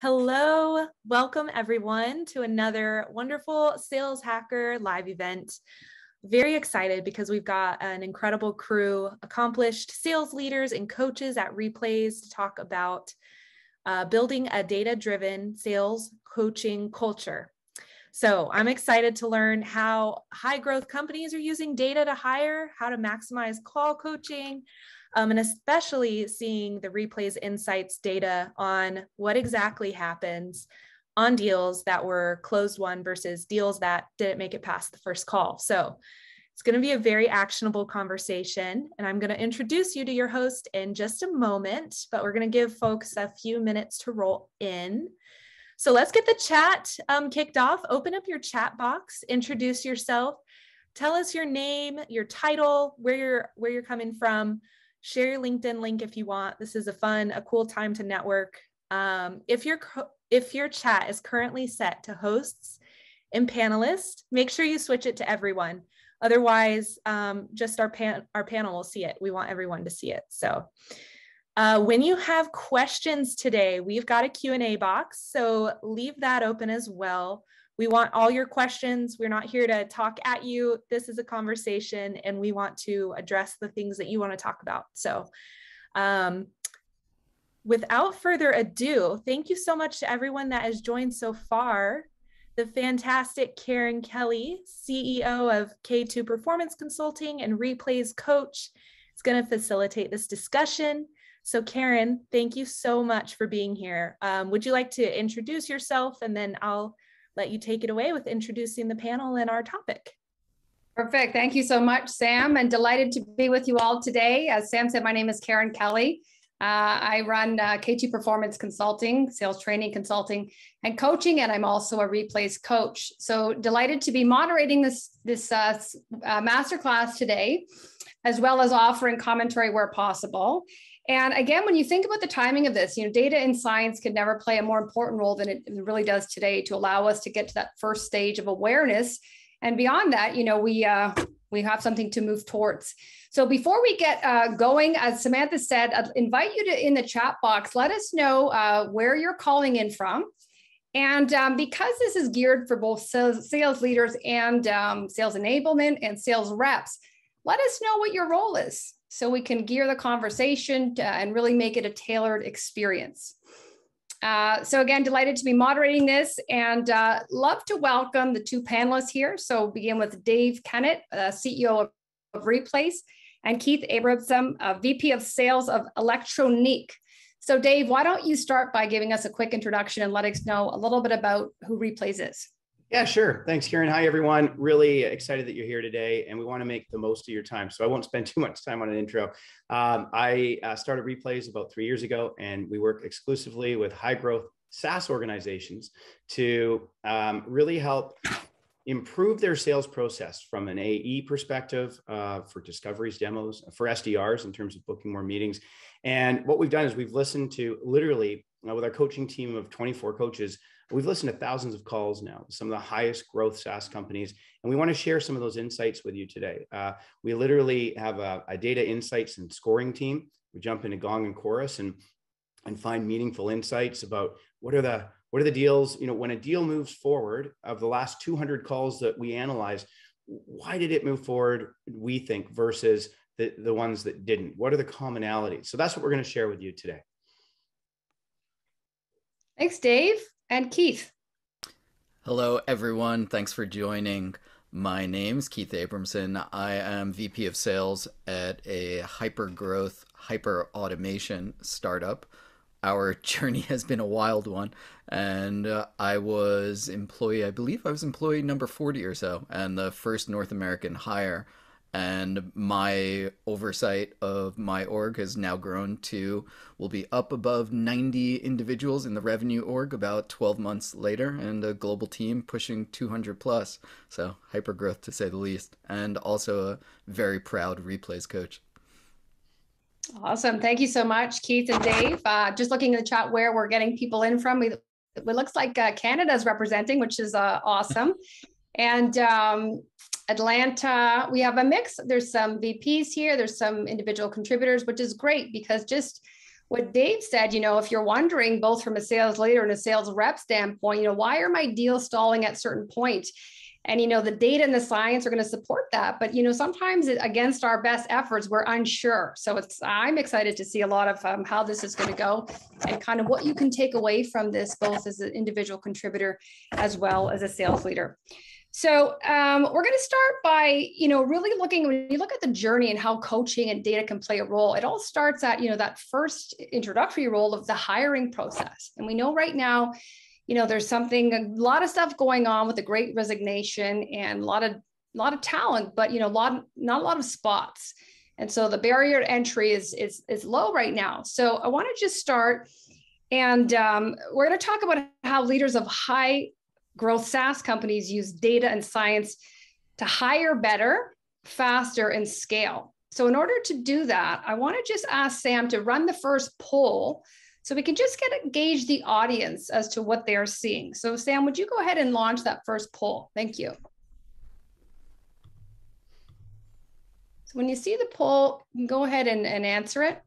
Hello, welcome everyone to another wonderful Sales Hacker live event. Very excited because we've got an incredible crew, accomplished sales leaders and coaches at Replayz to talk about uh, building a data driven sales coaching culture. So I'm excited to learn how high growth companies are using data to hire, how to maximize call coaching, um, and especially seeing the Replayz insights data on what exactly happens on deals that were closed one versus deals that didn't make it past the first call. So it's going to be a very actionable conversation, and I'm going to introduce you to your host in just a moment, but we're going to give folks a few minutes to roll in. So let's get the chat um, kicked off. Open up your chat box, introduce yourself, tell us your name, your title, where you're where you're coming from, share your LinkedIn link if you want. This is a fun, a cool time to network. Um, if your if your chat is currently set to hosts and panelists, make sure you switch it to everyone. Otherwise, um, just our pan our panel will see it. We want everyone to see it. So. Uh, when you have questions today, we've got a Q&A box, so leave that open as well. We want all your questions. We're not here to talk at you. This is a conversation, and we want to address the things that you want to talk about. So, um, without further ado, thank you so much to everyone that has joined so far. The fantastic Karen Kelly, CEO of K2 Performance Consulting and Replayz Coach, is going to facilitate this discussion. So, Karen, thank you so much for being here. Um, would you like to introduce yourself and then I'll let you take it away with introducing the panel and our topic. Perfect. Thank you so much, Sam, and delighted to be with you all today. As Sam said, my name is Karen Kelly. Uh, I run uh, K2 Performance Consulting, sales training, consulting, and coaching, and I'm also a Replayz coach. So delighted to be moderating this this uh, uh masterclass today, as well as offering commentary where possible. And again, when you think about the timing of this, you know, data and science could never play a more important role than it really does today to allow us to get to that first stage of awareness. And beyond that, you know, we uh, we have something to move towards. So before we get uh, going, as Samantha said, I'd invite you to in the chat box, let us know uh, where you're calling in from. And um, because this is geared for both sales, leaders and um, sales enablement and sales reps, let us know what your role is so we can gear the conversation to, and really make it a tailored experience. Uh, so again, delighted to be moderating this and uh, love to welcome the two panelists here. So begin with Dave Kennett, uh, CEO of, of Replayz, and Keith Abramson, VP of Sales of ElectroNeek. So Dave, why don't you start by giving us a quick introduction and let us know a little bit about who Replayz is? Yeah, sure. Thanks, Karen. Hi, everyone. Really excited that you're here today, and we want to make the most of your time. So I won't spend too much time on an intro. Um, I uh, started Replayz about three years ago, and we work exclusively with high growth SaaS organizations to um, really help improve their sales process from an AE perspective uh, for discoveries, demos, for SDRs in terms of booking more meetings. And what we've done is we've listened to literally uh, with our coaching team of 24 coaches We've listened to thousands of calls now, some of the highest growth SaaS companies, and we want to share some of those insights with you today. Uh, we literally have a, a, data insights and scoring team. We jump into Gong and Chorus and and find meaningful insights about what are the what are the deals. You know, when a deal moves forward, of the last 200 calls that we analyze, why did it move forward? We think versus the the ones that didn't. What are the commonalities? So that's what we're going to share with you today. Thanks, Dave and Keith. Hello, everyone. Thanks for joining. My name's Keith Abramson. I am VP of Sales at a hyper growth, hyper automation startup. Our journey has been a wild one, and uh, I was employee, I believe I was employee number 40 or so, and the first North American hire and my oversight of my org has now grown to will be up above 90 individuals in the revenue org about 12 months later and a global team pushing 200 plus. So hyper growth to say the least and also a very proud Replayz coach. Awesome. Thank you so much keith and dave. Uh, just looking in the chat where we're getting people in from we, it looks like uh, canada is representing which is uh, awesome and um, Atlanta, we have a mix. There's some VPs here, there's some individual contributors, which is great because just what Dave said, you know, if you're wondering both from a sales leader and a sales rep standpoint, you know, why are my deals stalling at certain point? And you know, the data and the science are going to support that, but you know, sometimes it, against our best efforts, we're unsure. So it's I'm excited to see a lot of um, how this is going to go and kind of what you can take away from this, both as an individual contributor as well as a sales leader. So um, we're going to start by, you know, really looking when you look at the journey and how coaching and data can play a role. It all starts at, you know, that first introductory role of the hiring process. And we know right now, you know, there's something, a lot of stuff going on with the Great Resignation and a lot of, a lot of talent, but you know, a lot, not a lot of spots. And so the barrier to entry is is is low right now. So I want to just start, and um, we're going to talk about how leaders of high growth SaaS companies use data and science to hire better, faster, and scale. So, in order to do that, I want to just ask Sam to run the first poll so we can just get gauge the audience as to what they are seeing. So, Sam, would you go ahead and launch that first poll? Thank you. So, when you see the poll, go ahead and, and answer it.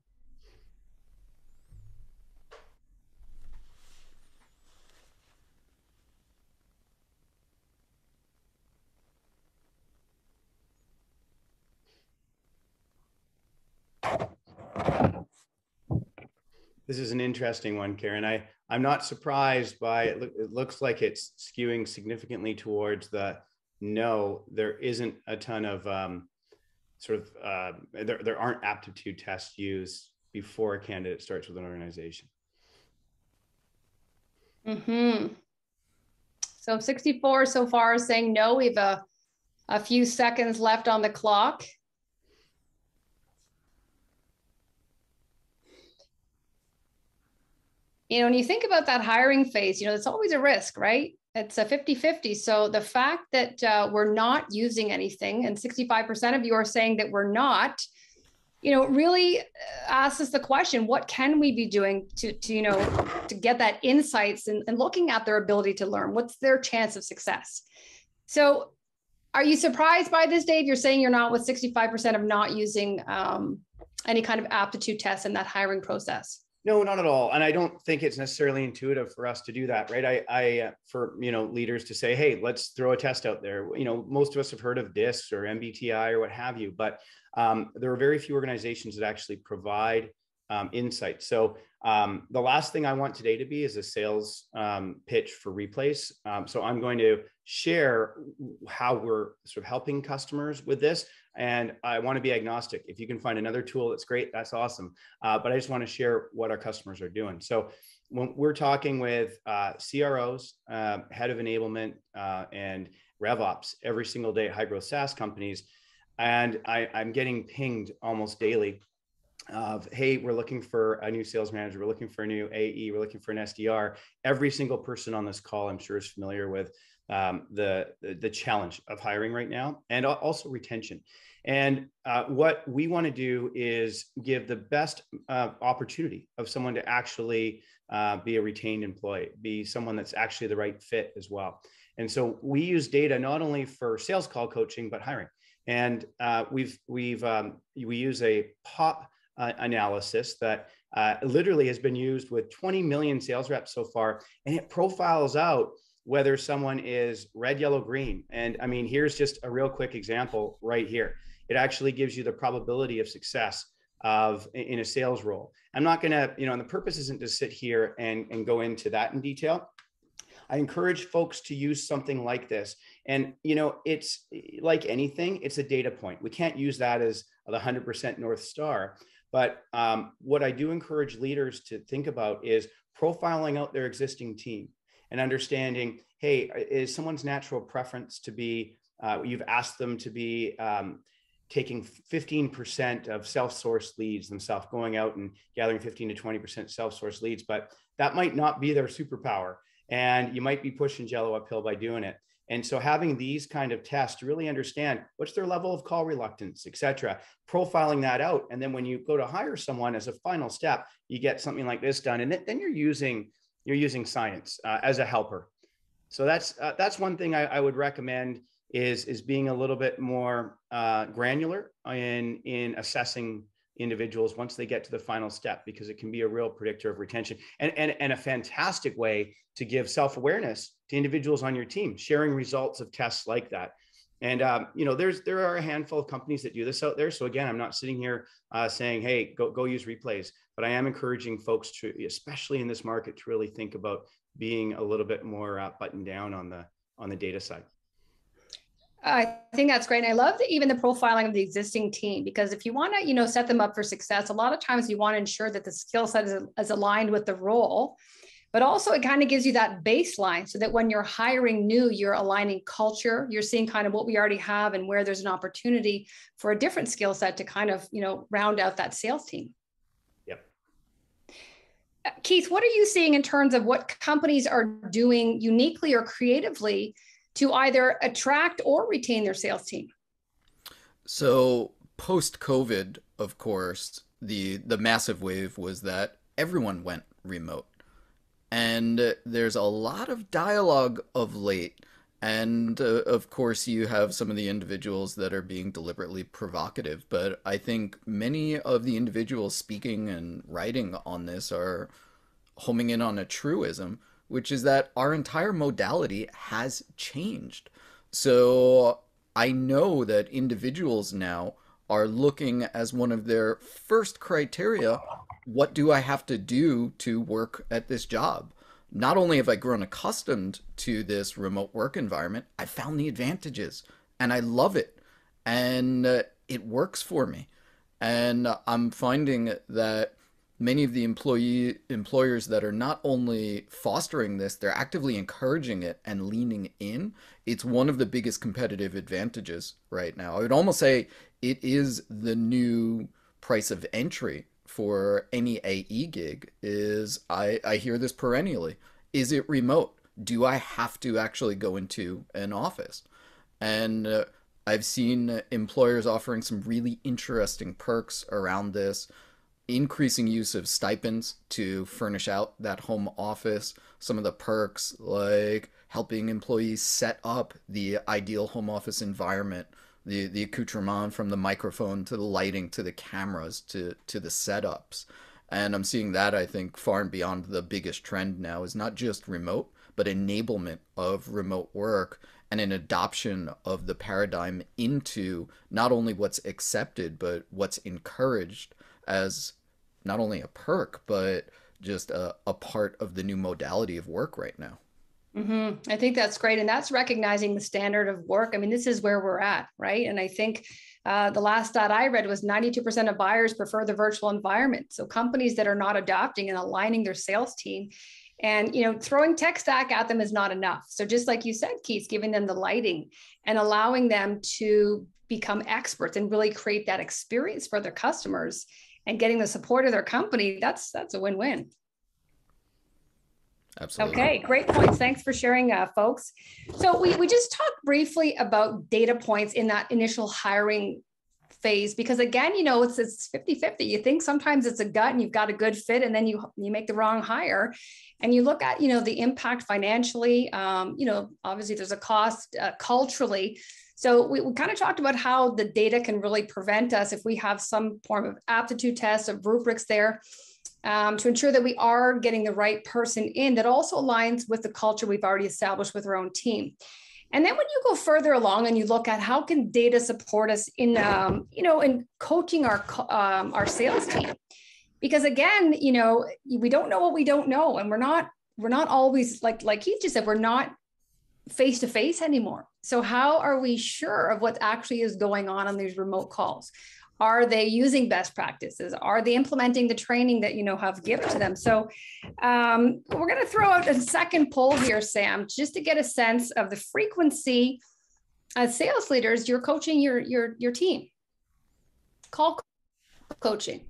This is an interesting one, Karen. I, I'm not surprised by it. It looks like it's skewing significantly towards the no, there isn't a ton of um, sort of, uh, there, there aren't aptitude tests used before a candidate starts with an organization. Hmm. So 64 so far saying no. We have a, a few seconds left on the clock. You know, when you think about that hiring phase, you know, it's always a risk, right? It's a 50 50. So the fact that uh, we're not using anything, and 65% of you are saying that we're not, you know, really uh, asks us the question what can we be doing to, to you know, to get that insights and, and looking at their ability to learn? What's their chance of success? So are you surprised by this, Dave? You're saying you're not with 65% of not using um, any kind of aptitude tests in that hiring process. No, not at all. And I don't think it's necessarily intuitive for us to do that, right? I, I, uh, for you know, leaders to say, "Hey, let's throw a test out there." You know, most of us have heard of DISC or MBTI or what have you, but um, there are very few organizations that actually provide um, insight. So um, the last thing I want today to be is a sales um, pitch for Replayz. Um, so I'm going to share how we're sort of helping customers with this. And I want to be agnostic. If you can find another tool that's great, that's awesome. Uh, but I just want to share what our customers are doing. So when we're talking with uh, CROs, uh, head of enablement, uh, and RevOps every single day at high growth SaaS companies, and I, I'm getting pinged almost daily of hey we're looking for a new sales manager we're looking for a new ae we're looking for an sdr every single person on this call i'm sure is familiar with um, the, the challenge of hiring right now and also retention. And uh, what we want to do is give the best uh, opportunity of someone to actually uh, be a retained employee be someone that's actually the right fit as well. And so we use data not only for sales call coaching but hiring. And uh, we've we've um, we use a pop uh, analysis that uh, literally has been used with 20 million sales reps so far, and it profiles out whether someone is red, yellow, green. And I mean, here's just a real quick example right here. It actually gives you the probability of success of in a sales role. I'm not going to, you know, and the purpose isn't to sit here and, and go into that in detail. I encourage folks to use something like this. And, you know, it's like anything, it's a data point. We can't use that as the 100% North Star. But um, what I do encourage leaders to think about is profiling out their existing team and understanding hey, is someone's natural preference to be, uh, you've asked them to be um, taking 15% of self source leads themselves, going out and gathering 15 to 20% self source leads, but that might not be their superpower. And you might be pushing Jello uphill by doing it. And so having these kind of tests to really understand what's their level of call reluctance, et cetera, profiling that out. And then when you go to hire someone as a final step, you get something like this done. And then you're using, you're using science uh, as a helper. So that's, uh, that's one thing I, I, would recommend is, is being a little bit more uh, granular in, in assessing individuals once they get to the final step because it can be a real predictor of retention and, and, and a fantastic way to give self-awareness to individuals on your team sharing results of tests like that. And um, you know there's there are a handful of companies that do this out there. So again i'm not sitting here uh, saying hey go, go use Replayz but i am encouraging folks to especially in this market to really think about being a little bit more uh, buttoned down on the on the data side I think that's great. And I love the, even the profiling of the existing team because if you want to, you know, set them up for success, a lot of times you want to ensure that the skill set is, is aligned with the role. But also, it kind of gives you that baseline so that when you're hiring new, you're aligning culture. You're seeing kind of what we already have and where there's an opportunity for a different skill set to kind of, you know, round out that sales team. Keith, what are you seeing in terms of what companies are doing uniquely or creatively to either attract or retain their sales team? So post COVID, of course, the the massive wave was that everyone went remote. And there's a lot of dialogue of late. And uh, of course, you have some of the individuals that are being deliberately provocative. But I think many of the individuals speaking and writing on this are homing in on a truism, which is that our entire modality has changed. So I know that individuals now are looking as one of their first criteria what do I have to do to work at this job? Not only have I grown accustomed to this remote work environment, I found the advantages and I love it and uh, it works for me. And I'm finding that many of the employee employers that are not only fostering this they're actively encouraging it and leaning in it's one of the biggest competitive advantages right now i would almost say it is the new price of entry for any ae gig is i i hear this perennially. Is it remote? Do i have to actually go into an office? And uh, i've seen employers offering some really interesting perks around this increasing use of stipends to furnish out that home office, some of the perks like helping employees set up the ideal home office environment, the the accoutrement from the microphone to the lighting to the cameras to to the setups. And I'm seeing that I think far and beyond the biggest trend now is not just remote, but enablement of remote work and an adoption of the paradigm into not only what's accepted but what's encouraged as not only a perk but just a, a part of the new modality of work right now mm-hmm. i think that's great and that's recognizing the standard of work i mean this is where we're at right and i think uh, the last stat I read was 92% of buyers prefer the virtual environment. So companies that are not adopting and aligning their sales team and you know throwing tech stack at them is not enough so just like you said keith giving them the lighting and allowing them to become experts and really create that experience for their customers and getting the support of their company, that's that's a win-win. Absolutely. Okay, great points. Thanks for sharing, uh, folks. So we, we just talked briefly about data points in that initial hiring phase because again you know it's it's 50 50 you think sometimes it's a gut and you've got a good fit and then you you make the wrong hire and you look at you know the impact financially um, you know obviously there's a cost uh, culturally so we, we kind of talked about how the data can really prevent us if we have some form of aptitude tests of rubrics there um, to ensure that we are getting the right person in that also aligns with the culture we've already established with our own team. And then when you go further along and you look at how can data support us in, um, you know, in coaching our um, our sales team, because again, you know, we don't know what we don't know, and we're not we're not always like like Keith just said, we're not face to face anymore. So, how are we sure of what actually is going on on these remote calls? Are they using best practices? Are they implementing the training that you know have given to them? So, um, we're going to throw out a second poll here, Sam, just to get a sense of the frequency as sales leaders you're coaching your your your team. Call coaching.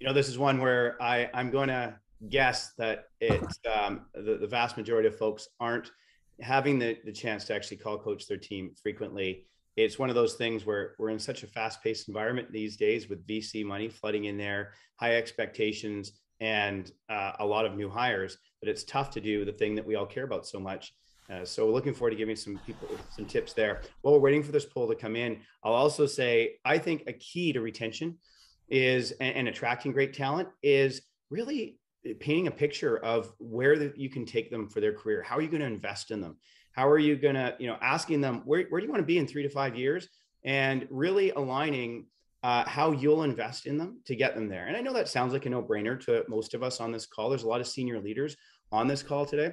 You know, this is one where I I'm going to guess that it's um, the, the vast majority of folks aren't having the, the chance to actually call coach their team frequently it's one of those things where we're in such a fast-paced environment these days with vc money flooding in there high expectations and uh, a lot of new hires But it's tough to do the thing that we all care about so much Uh, so looking forward to giving some people some tips there. While we're waiting for this poll to come in, I'll also say I think a key to retention is and, and attracting great talent is really painting a picture of where the, you can take them for their career. How are you going to invest in them? How are you going to, you know, asking them where, where do you want to be in three to five years and really aligning uh, how you'll invest in them to get them there. And I know that sounds like a no brainer to most of us on this call. There's a lot of senior leaders on this call today.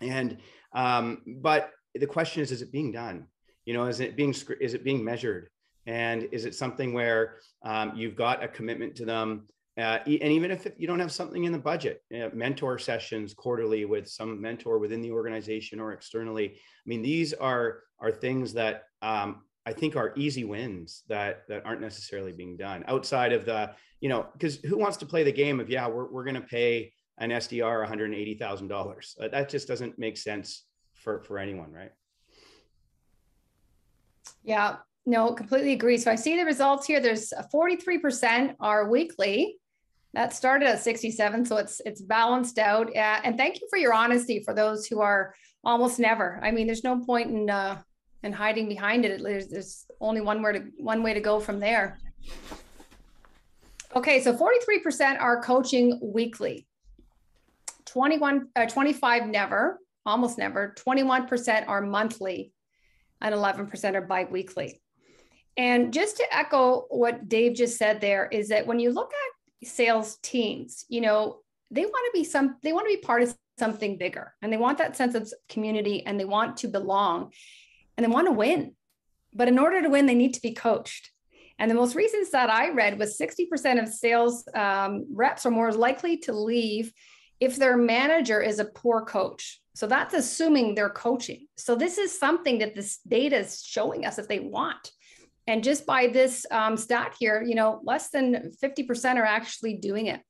And, um, but the question is, is it being done? You know, is it being, is it being measured? And is it something where um, you've got a commitment to them uh, and even if you don't have something in the budget, you know, mentor sessions quarterly with some mentor within the organization or externally. I mean, these are are things that um, I think are easy wins that that aren't necessarily being done outside of the, you know, because who wants to play the game of yeah, we're we're going to pay an SDR one hundred eighty thousand dollars? That just doesn't make sense for for anyone, right? Yeah, no, completely agree. So I see the results here. There's 43% are weekly, that started at 67 so it's it's balanced out. Uh, and thank you for your honesty for those who are almost never. I mean there's no point in uh in hiding behind it. There's, there's only one way to one way to go from there. Okay so 43% are coaching weekly. 21 uh, 25 never almost never. 21% are monthly and 11% are biweekly. And just to echo what dave just said there is that when you look at sales teams, you know, they want to be some, they want to be part of something bigger and they want that sense of community and they want to belong and they want to win. But in order to win, they need to be coached. And the most recent stat I read was 60% of sales um, reps are more likely to leave if their manager is a poor coach. So that's assuming they're coaching. So this is something that this data is showing us that they want. And just by this um, stat here, you know, less than 50% are actually doing it.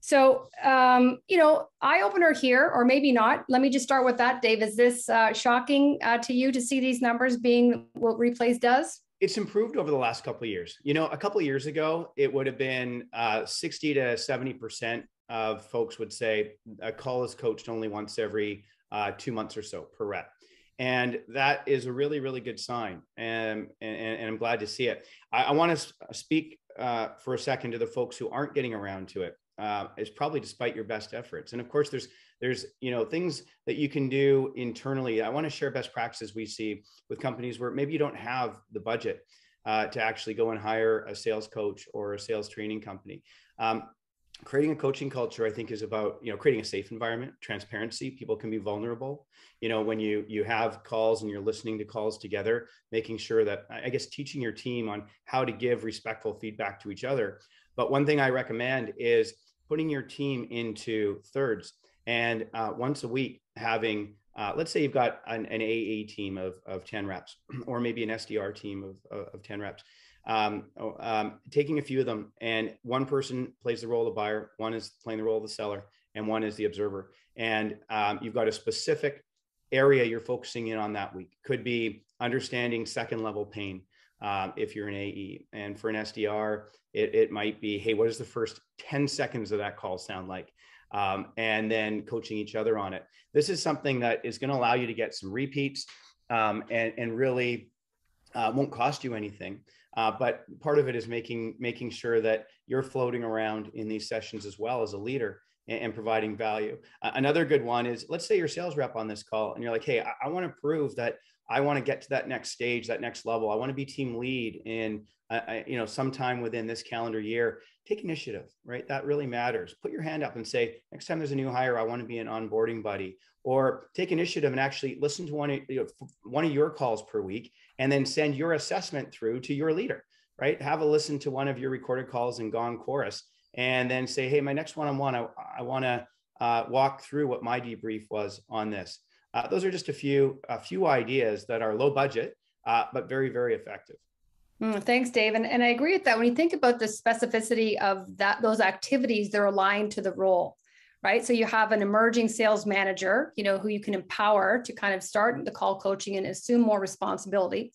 So, um, you know, eye opener here, or maybe not. Let me just start with that, Dave. Is this uh, shocking uh, to you to see these numbers being what Replayz does? It's improved over the last couple of years. You know, a couple of years ago, it would have been uh, 60 to 70% of folks would say a call is coached only once every uh, two months or so per rep and that is a really really good sign and and, and i'm glad to see it. I, I want to speak uh, for a second to the folks who aren't getting around to it uh, is probably despite your best efforts. And of course there's there's you know things that you can do internally. I want to share best practices we see with companies where maybe you don't have the budget uh, to actually go and hire a sales coach or a sales training company. Um, creating a coaching culture i think is about you know creating a safe environment transparency. People can be vulnerable. You know when you you have calls and you're listening to calls together making sure that i guess teaching your team on how to give respectful feedback to each other. But one thing i recommend is putting your team into thirds. And uh, once a week having uh, let's say you've got an, an ae team of, of 10 reps or maybe an sdr team of, of 10 reps um, oh, um, taking a few of them and one person plays the role of the buyer one is playing the role of the seller and one is the observer. And um, you've got a specific area you're focusing in on that week. Could be understanding second level pain um, if you're an ae and for an sdr it, it might be hey what does the first 10 seconds of that call sound like? Um, and then coaching each other on it. This is something that is going to allow you to get some repeats um, and, and really uh, won't cost you anything uh, but part of it is making making sure that you're floating around in these sessions as well as a leader and, and providing value. Uh, another good one is let's say you're sales rep on this call and you're like, hey, I, I want to prove that I want to get to that next stage, that next level. I want to be team lead in uh, you know sometime within this calendar year. Take initiative, right? That really matters. Put your hand up and say, next time there's a new hire, I want to be an onboarding buddy. Or take initiative and actually listen to one of, you know, one of your calls per week and then send your assessment through to your leader, right? Have a listen to one of your recorded calls in Gong Chorus and then say, hey, my next one on one, I, I want to uh, walk through what my debrief was on this. Uh, those are just a few a few ideas that are low budget, uh, but very very effective. Mm, thanks, Dave. And, and I agree with that. When you think about the specificity of that, those activities, they're aligned to the role, right? So you have an emerging sales manager, you know, who you can empower to kind of start the call coaching and assume more responsibility.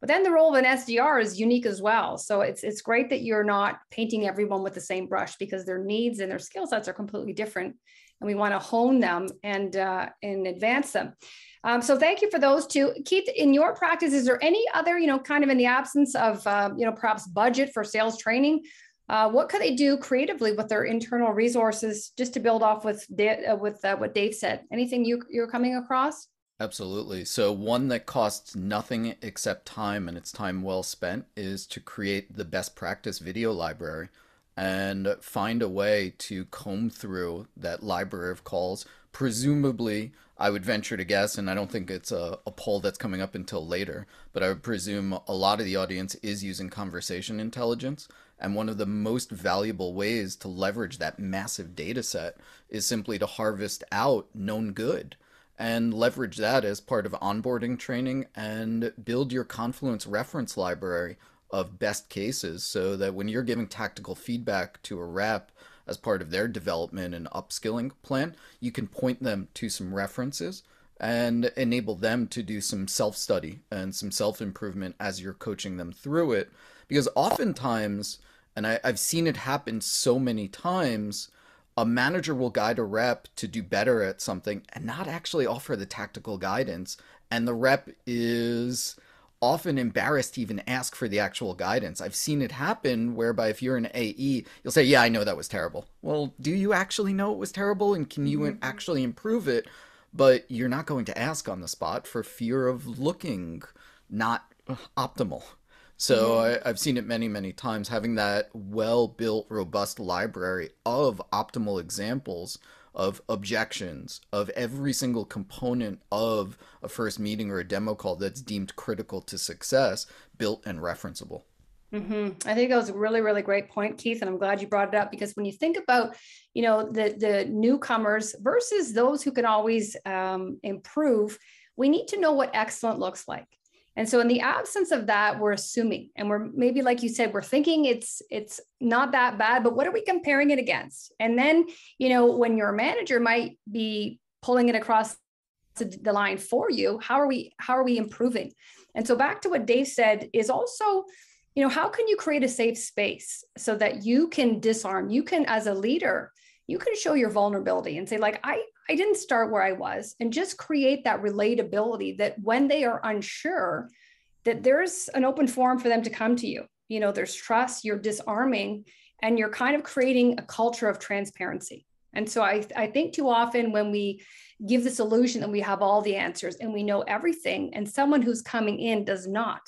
But then the role of an SDR is unique as well. So it's it's great that you're not painting everyone with the same brush because their needs and their skill sets are completely different. And we want to hone them and uh, and advance them. Um, so thank you for those two. Keith, in your practice, is there any other, you know, kind of in the absence of, uh, you know, perhaps budget for sales training, uh, what could they do creatively with their internal resources just to build off with uh, with uh, what Dave said? Anything you, you're coming across? Absolutely. So, one that costs nothing except time and it's time well spent is to create the best practice video library and find a way to comb through that library of calls. Presumably, I would venture to guess, and I don't think it's a, a poll that's coming up until later, but I would presume a lot of the audience is using conversation intelligence. And one of the most valuable ways to leverage that massive data set is simply to harvest out known good and leverage that as part of onboarding training and build your Confluence reference library of best cases so that when you're giving tactical feedback to a rep as part of their development and upskilling plan, you can point them to some references and enable them to do some self study and some self improvement as you're coaching them through it. Because oftentimes, and I, have seen it happen so many times, a manager will guide a rep to do better at something and not actually offer the tactical guidance. And the rep is often embarrassed to even ask for the actual guidance. I've seen it happen whereby if you're an AE, you'll say, Yeah, I know that was terrible. Well, do you actually know it was terrible? And can you mm-hmm. actually improve it? But you're not going to ask on the spot for fear of looking not optimal. So mm-hmm. I, have seen it many, many times. Having that well built, robust library of optimal examples of objections of every single component of a first meeting or a demo call that's deemed critical to success built and referenceable. Mm-hmm. I think that was a really, really great point, Keith, and I'm glad you brought it up because when you think about, you know, the the newcomers versus those who can always um, improve, we need to know what excellent looks like. And so in the absence of that, we're assuming, and we're maybe like you said, we're thinking it's it's not that bad, but what are we comparing it against? And then, you know, when your manager might be pulling it across the line for you, how are we how are we improving? And so back to what Dave said is also, you know, how can you create a safe space so that you can disarm, you can as a leader, you can show your vulnerability and say like I I didn't start where I was and just create that relatability that when they are unsure, that there's an open forum for them to come to you. You know, there's trust, you're disarming, and you're kind of creating a culture of transparency. And so I, I think too often when we give this illusion that we have all the answers and we know everything, and someone who's coming in does not,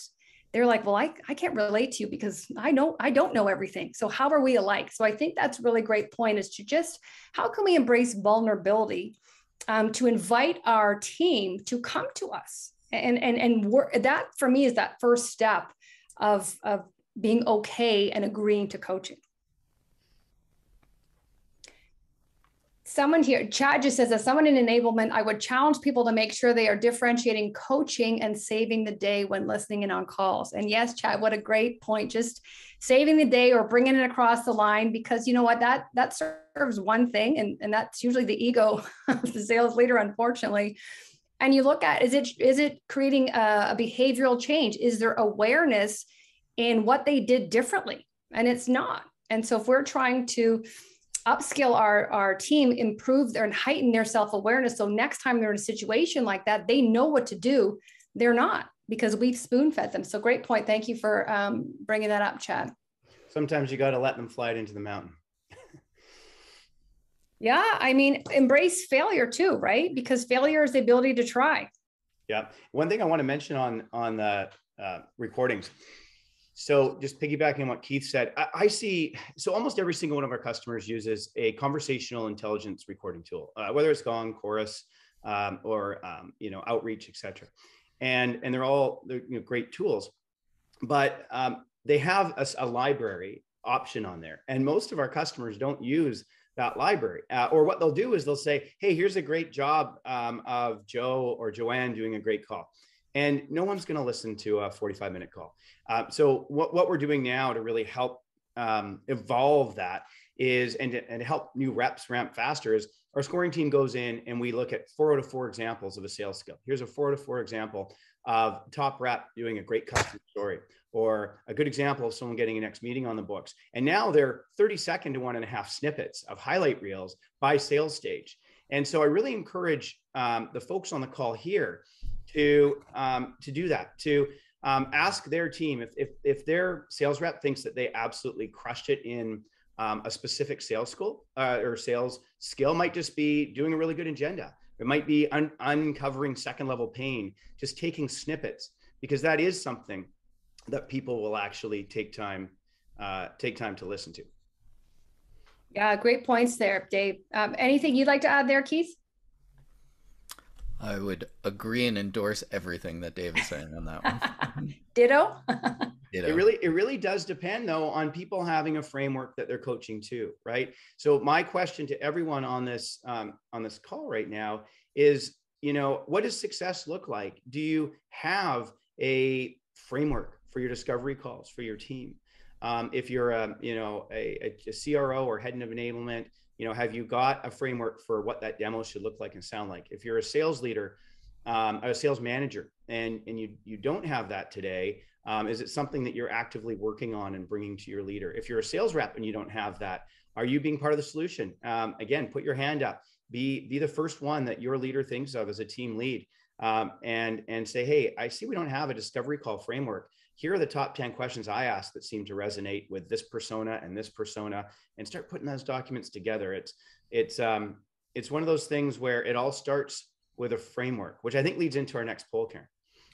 they're like, well, I, I can't relate to you because I know I don't know everything. So how are we alike? So I think that's a really great point is to just how can we embrace vulnerability um, to invite our team to come to us and and and that for me is that first step of of being okay and agreeing to coaching. Someone here, Chad just says, as someone in enablement, I would challenge people to make sure they are differentiating coaching and saving the day when listening in on calls. And yes, Chad, what a great point. Just saving the day or bringing it across the line, because you know what, that that serves one thing, and, and that's usually the ego of the sales leader, unfortunately. And you look at is it is it creating a, a behavioral change? Is there awareness in what they did differently? And it's not. And so if we're trying to upskill our, our team, improve their and heighten their self-awareness. So next time they're in a situation like that, they know what to do. They're not because we've spoon fed them. So great point. Thank you for um, bringing that up, Chad. Sometimes you got to let them fly it into the mountain. yeah. I mean, embrace failure too, right? Because failure is the ability to try. Yeah. One thing I want to mention on, on the uh, recordings so just piggybacking on what Keith said, I, I, see, so almost every single one of our customers uses a conversational intelligence recording tool, uh, whether it's Gong, Chorus, um, or, um, you know, Outreach, et cetera. And, and they're all they're, you know, great tools, but um, they have a, a, library option on there. And most of our customers don't use that library. Uh, or what they'll do is they'll say, hey, here's a great job um, of Joe or Joanne doing a great call and no one's going to listen to a 45 minute call. Uh, so what, what we're doing now to really help um, evolve that is and, and help new reps ramp faster is our scoring team goes in and we look at four out of four examples of a sales skill. Here's a four out of four example of top rep doing a great customer story or a good example of someone getting a next meeting on the books. And now they're 30 second to one and a half snippets of highlight reels by sales stage. And so I really encourage um, the folks on the call here to um, to do that, to um, ask their team if, if if their sales rep thinks that they absolutely crushed it in um, a specific sales school uh, or sales skill might just be doing a really good agenda. It might be un- uncovering second level pain, just taking snippets, because that is something that people will actually take time uh, take time to listen to. Yeah, great points there, Dave. Um, anything you'd like to add there, Keith? I would agree and endorse everything that Dave is saying on that one. Ditto. Ditto. It really it really does depend though on people having a framework that they're coaching to, right? So my question to everyone on this um, on this call right now is, you know, what does success look like? Do you have a framework for your discovery calls for your team? Um, if you're a you know a, a, CRO or head of enablement, you know, have you got a framework for what that demo should look like and sound like? If you're a sales leader, um, a sales manager, and and you you don't have that today um, is it something that you're actively working on and bringing to your leader? If you're a sales rep and you don't have that, are you being part of the solution? Um, again, put your hand up. Be be the first one that your leader thinks of as a team lead, um, and and say, hey, I see we don't have a discovery call framework. Here are the top ten questions I ask that seem to resonate with this persona and this persona, and start putting those documents together. It's it's um, it's one of those things where it all starts with a framework, which I think leads into our next poll, Karen.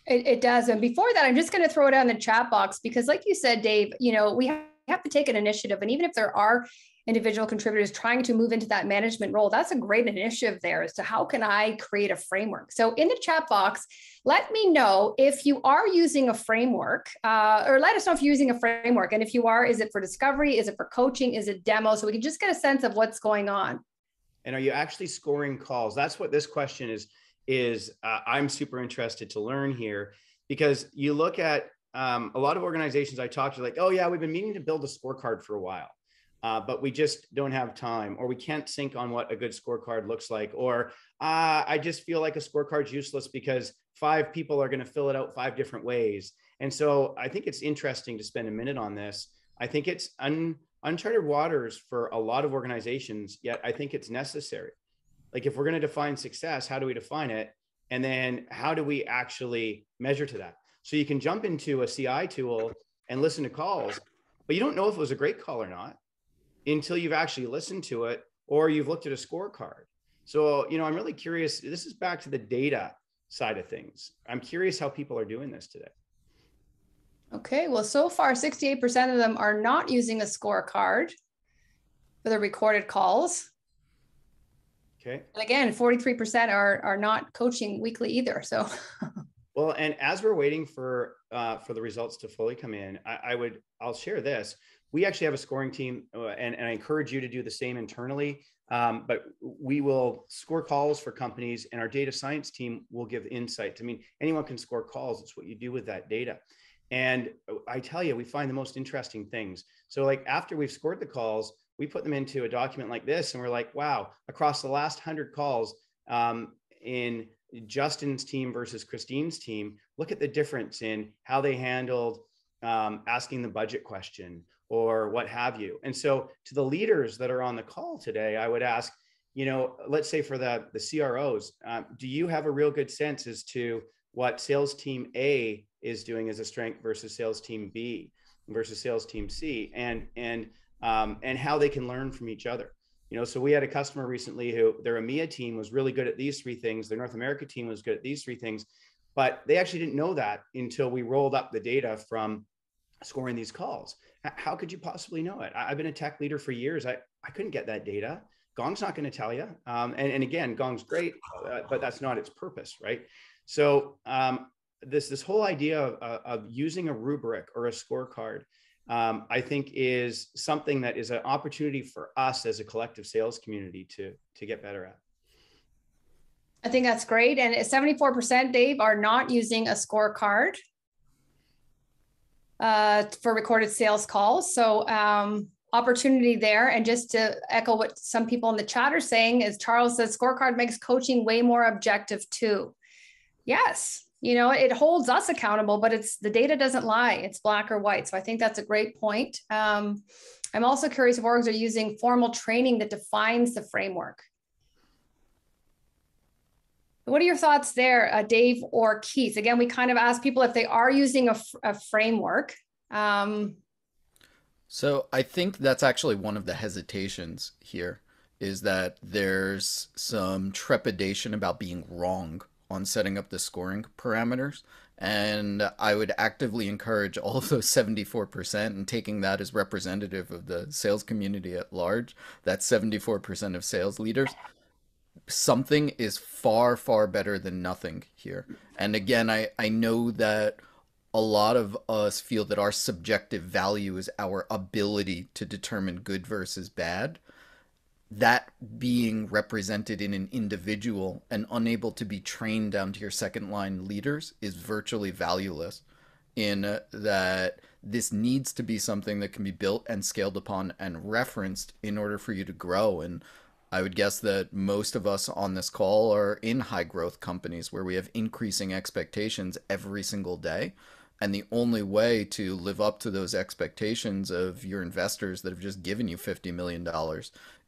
It, it does. And before that, I'm just going to throw it out in the chat box because, like you said, Dave, you know, we have to take an initiative. And even if there are individual contributors trying to move into that management role, that's a great initiative there as to how can I create a framework. So in the chat box, let me know if you are using a framework, uh, or let us know if you're using a framework. And if you are, is it for discovery? Is it for coaching? Is it demo? So we can just get a sense of what's going on. And are you actually scoring calls? That's what this question is is uh, I'm super interested to learn here because you look at um, a lot of organizations I talk to, like, oh, yeah, we've been meaning to build a scorecard for a while, uh, but we just don't have time, or we can't sync on what a good scorecard looks like, or uh, I just feel like a scorecard's useless because five people are going to fill it out five different ways. And so I think it's interesting to spend a minute on this. I think it's un, uncharted waters for a lot of organizations, yet I think it's necessary like if we're going to define success how do we define it and then how do we actually measure to that so you can jump into a ci tool and listen to calls but you don't know if it was a great call or not until you've actually listened to it or you've looked at a scorecard so you know i'm really curious this is back to the data side of things i'm curious how people are doing this today okay well so far 68% of them are not using a scorecard for the recorded calls Okay. And again, 43% are are not coaching weekly either. So well, and as we're waiting for uh, for the results to fully come in, I, I, would I'll share this. We actually have a scoring team, uh, and, and I encourage you to do the same internally. Um, but we will score calls for companies, and our data science team will give insights. I mean, anyone can score calls. It's what you do with that data. And I tell you, we find the most interesting things. So, like after we've scored the calls, we put them into a document like this and we're like wow across the last 100 calls um, in justin's team versus christine's team look at the difference in how they handled um, asking the budget question or what have you and so to the leaders that are on the call today i would ask you know let's say for the the cros um, do you have a real good sense as to what sales team a is doing as a strength versus sales team b versus sales team c and and um, and how they can learn from each other. You know, so we had a customer recently who their EMEA team was really good at these three things, their North America team was good at these three things, but they actually didn't know that until we rolled up the data from scoring these calls. How could you possibly know it? I've been a tech leader for years. I, I couldn't get that data. Gong's not going to tell you. Um, and, and again, Gong's great, uh, but that's not its purpose, right? So um, this this whole idea of, of using a rubric or a scorecard um, I think is something that is an opportunity for us as a collective sales community to to get better at. I think that's great. And 74%, Dave, are not using a scorecard uh, for recorded sales calls. So um, opportunity there. And just to echo what some people in the chat are saying, is Charles says scorecard makes coaching way more objective too. Yes, you know, it holds us accountable, but it's the data doesn't lie. It's black or white. So I think that's a great point. Um, I'm also curious if orgs are using formal training that defines the framework. What are your thoughts there, uh, Dave or Keith? Again, we kind of ask people if they are using a, a framework. Um, so I think that's actually one of the hesitations here is that there's some trepidation about being wrong on setting up the scoring parameters. And I would actively encourage all of those 74% and taking that as representative of the sales community at large, that 74% of sales leaders, something is far, far better than nothing here. And again, I, I know that a lot of us feel that our subjective value is our ability to determine good versus bad. That being represented in an individual and unable to be trained down to your second line leaders is virtually valueless. In uh, that, this needs to be something that can be built and scaled upon and referenced in order for you to grow. And I would guess that most of us on this call are in high growth companies where we have increasing expectations every single day. And the only way to live up to those expectations of your investors that have just given you $50 million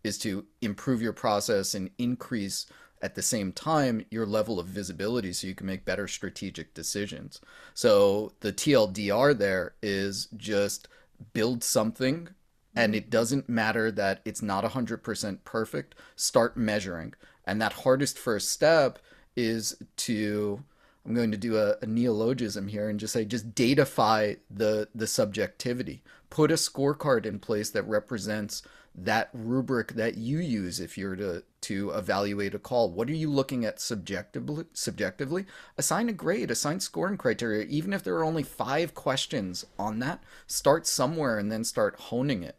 is to improve your process and increase at the same time your level of visibility so you can make better strategic decisions. So the TLDR there is just build something and it mm-hmm. doesn't matter that it's not 100% perfect, start measuring. And that hardest first step is to I'm going to do a, a, neologism here and just say just datafy the the subjectivity. Put a scorecard in place that represents that rubric that you use if you're to to evaluate a call. What are you looking at subjectively? Subjectively, assign a grade, assign scoring criteria. Even if there are only five questions on that, start somewhere and then start honing it.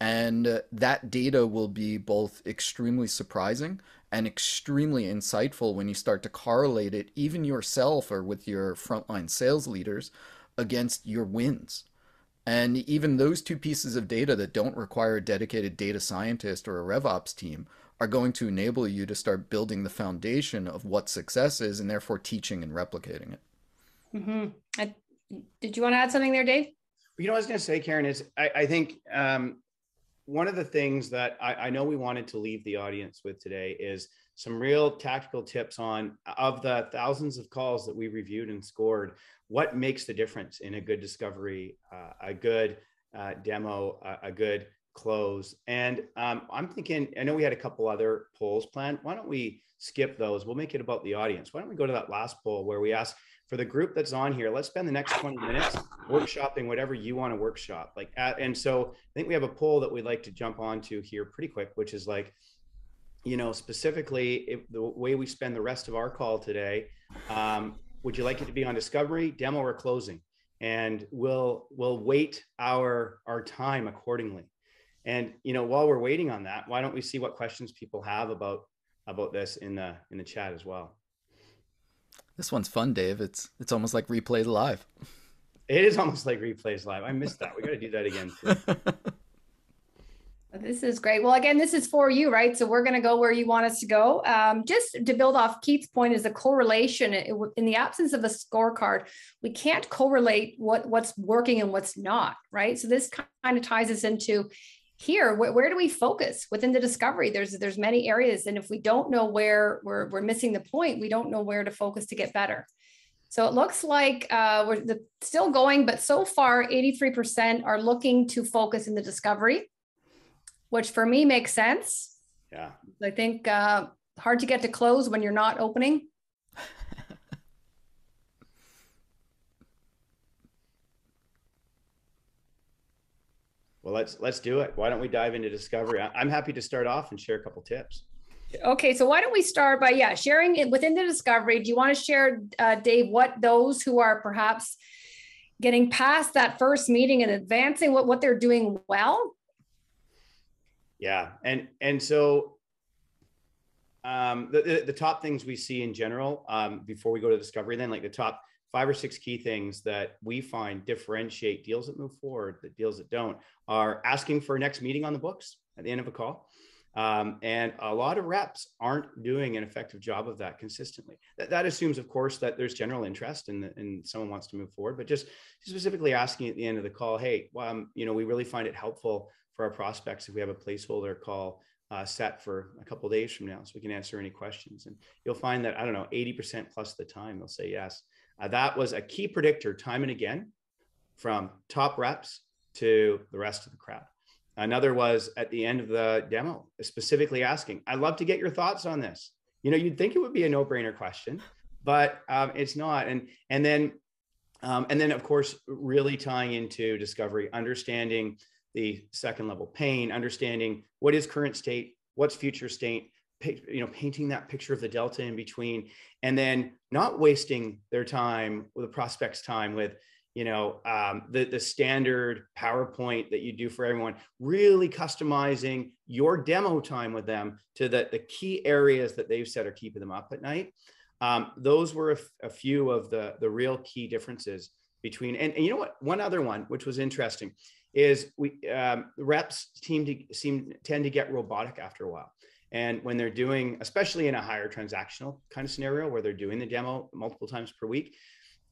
And uh, that data will be both extremely surprising and extremely insightful when you start to correlate it, even yourself or with your frontline sales leaders, against your wins. And even those two pieces of data that don't require a dedicated data scientist or a RevOps team are going to enable you to start building the foundation of what success is and therefore teaching and replicating it. Mm-hmm. I, did you want to add something there, Dave? You know, what I was going to say, Karen, is I, I think um, one of the things that I, I, know we wanted to leave the audience with today is some real tactical tips on of the thousands of calls that we reviewed and scored what makes the difference in a good discovery uh, a good uh, demo a, a, good close? And um, i'm thinking i know we had a couple other polls planned. Why don't we skip those? We'll make it about the audience. Why don't we go to that last poll where we ask for the group that's on here, let's spend the next 20 minutes workshopping whatever you want to workshop. Like, at, and so I think we have a poll that we'd like to jump onto here pretty quick, which is like, you know, specifically if the way we spend the rest of our call today, um, would you like it to be on discovery, demo, or closing? And we'll we'll wait our our time accordingly. And you know, while we're waiting on that, why don't we see what questions people have about about this in the in the chat as well? This one's fun, Dave. It's it's almost like Replayz live. It is almost like Replayz live. I missed that. We got to do that again. This is great. Well, again, this is for you, right? So we're going to go where you want us to go. Um, just to build off Keith's point is a correlation. In the absence of a scorecard, we can't correlate what what's working and what's not, right? So this kind of ties us into here where, where, do we focus within the discovery there's there's many areas and if we don't know where we're, we're missing the point we don't know where to focus to get better so it looks like uh, we're the, still going but so far 83% are looking to focus in the discovery which for me makes sense yeah i think uh, hard to get to close when you're not opening Well, let's let's do it. Why don't we dive into discovery? I'm happy to start off and share a couple tips. Okay, so why don't we start by yeah sharing it within the discovery? Do you want to share, uh, Dave, what those who are perhaps getting past that first meeting and advancing what what they're doing well? Yeah, and and so um, the, the, the top things we see in general um, before we go to discovery, then like the top five or six key things that we find differentiate deals that move forward, the deals that don't, are asking for a next meeting on the books at the end of a call. Um, and a lot of reps aren't doing an effective job of that consistently. That, that assumes, of course, that there's general interest and, and someone wants to move forward, but just specifically asking at the end of the call, hey, um, you know, we really find it helpful for our prospects if we have a placeholder call uh, set for a couple days from now so we can answer any questions. And you'll find that, I don't know, 80% plus the time they'll say yes. Uh, that was a key predictor time and again from top reps to the rest of the crowd. Another was at the end of the demo, specifically asking, I'd love to get your thoughts on this. You know, you'd think it would be a no brainer question, but um, it's not. And, and then, um, and then of course, really tying into discovery, understanding the second level pain, understanding what is current state, what's future state, you know, painting that picture of the delta in between, and then not wasting their time with the prospect's time with, you know, um, the the standard PowerPoint that you do for everyone. Really customizing your demo time with them to the the key areas that they've said are keeping them up at night. Um, those were a, few of the the real key differences between. And, and you know what? One other one, which was interesting, is we um, reps seem to seem tend to get robotic after a while. And when they're doing, especially in a higher transactional kind of scenario where they're doing the demo multiple times per week,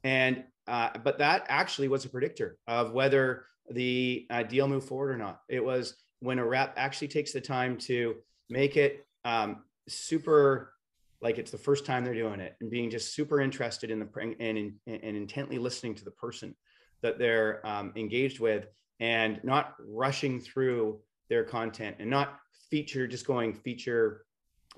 and uh, but that actually was a predictor of whether the uh, deal moved forward or not. It was when a rep actually takes the time to make it um, super like it's the first time they're doing it and being just super interested in the and, and, and intently listening to the person that they're um, engaged with and not rushing through their content and not feature just going feature